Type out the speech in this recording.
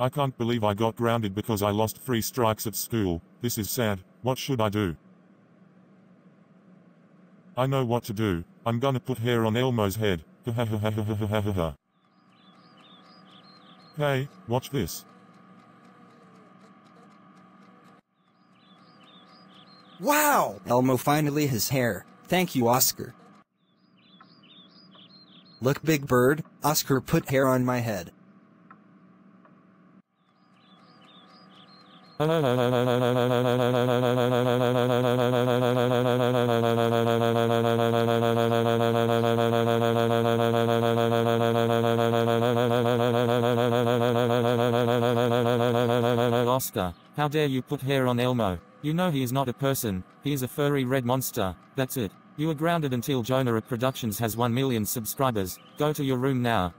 I can't believe I got grounded because I lost three strikes at school. This is sad. What should I do? I know what to do. I'm gonna put hair on Elmo's head. ha. hey, watch this. Wow! Elmo finally has hair. Thank you, Oscar. Look, Big Bird, Oscar put hair on my head. Oscar, how dare you put hair on Elmo? You know he is not a person, he is a furry red monster, that's it. You are grounded until Jonah Productions has 1 million subscribers. Go to your room now.